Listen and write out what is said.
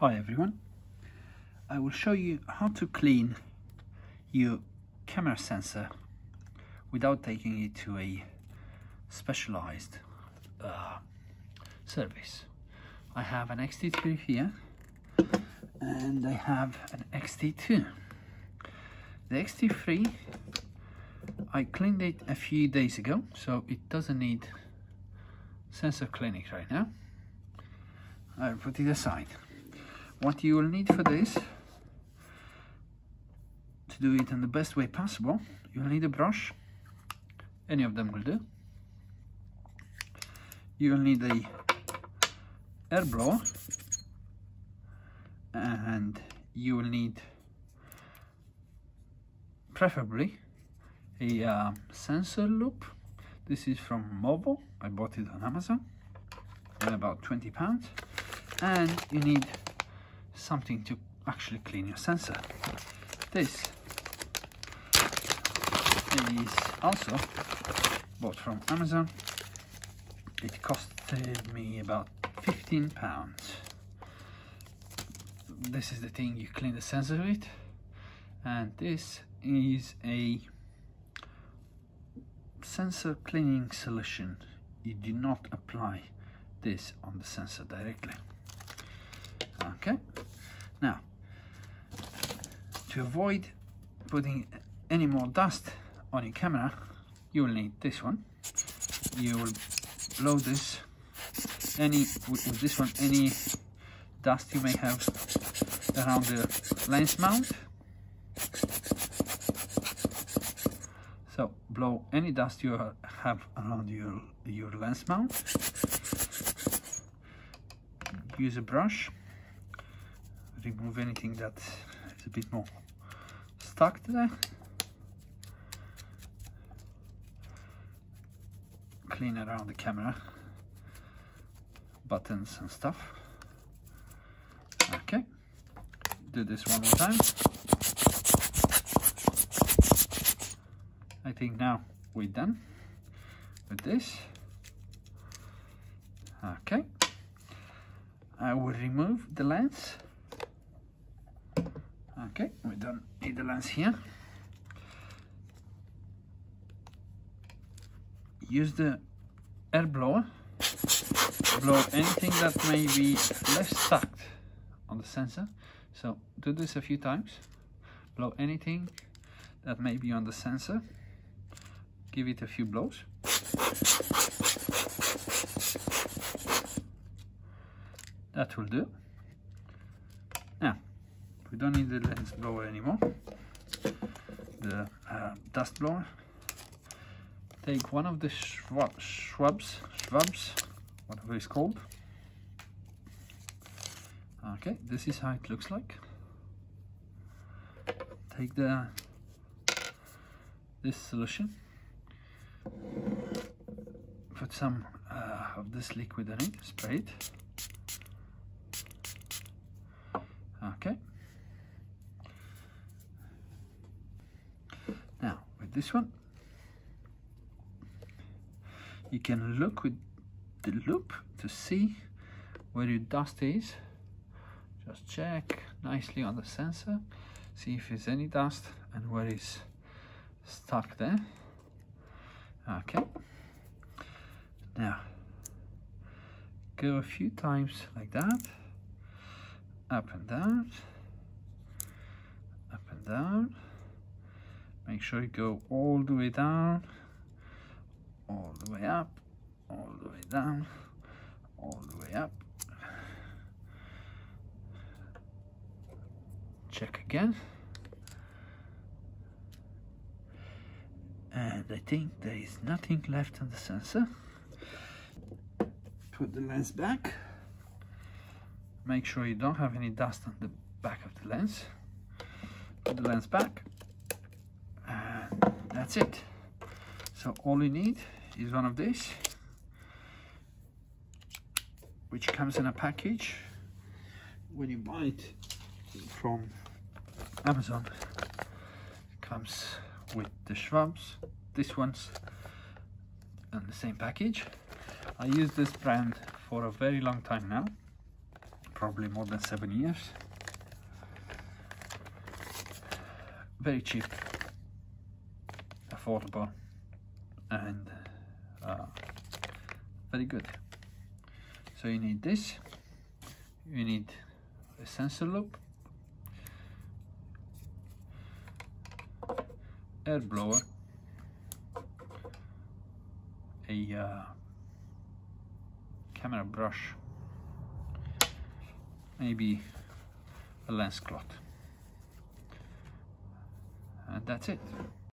Hi everyone. I will show you how to clean your camera sensor without taking it to a specialized uh, service. I have an XT3 here and I have an XT2. The XT3 I cleaned it a few days ago so it doesn't need sensor cleaning right now. I'll put it aside what you will need for this to do it in the best way possible you'll need a brush. Any of them will do. You'll need a air and you will need preferably a uh, sensor loupe. This is from Movo. I bought it on Amazon. About 20 pounds. And you need something to actually clean your sensor. This is also bought from Amazon. It costed me about 15 pounds. This is the thing you clean the sensor with and this is a sensor cleaning solution. You do not apply this on the sensor directly. Okay, now, to avoid putting any more dust on your camera, you will need this one. You will blow this, any with, this one, any dust you may have around the lens mount. So blow any dust you have around your, your lens mount. Use a brush remove anything that is a bit more stuck there. Clean around the camera, buttons and stuff. Okay, do this one more time. I think now we're done with this. Okay, I will remove the lens Okay, we don't need the lens here. Use the air blower. Blow anything that may be less stuck on the sensor. So do this a few times. Blow anything that may be on the sensor. Give it a few blows. That will do. Now, we don't need the lens blower anymore. The uh, dust blower. Take one of the shrubs shrubs whatever it's called. Okay this is how it looks like. Take the this solution. Put some uh, of this liquid in it. Spray it. Okay this one. You can look with the loupe to see where your dust is. Just check nicely on the sensor see if there's any dust and where it's stuck there. Okay. Now go a few times like that up and down up and down make sure you go all the way down all the way up all the way down all the way up. Check again. And I think there is nothing left on the sensor. Put the lens back. Make sure you don't have any dust on the back of the lens. Put the lens back that's it. So all you need is one of these which comes in a package when you buy it from Amazon. Comes with the shrubs this one's in the same package. I use this brand for a very long time now probably more than seven years. Very cheap affordable and uh, very good. So you need this you need a sensor loupe air blower a uh, camera brush maybe a lens cloth. And that's it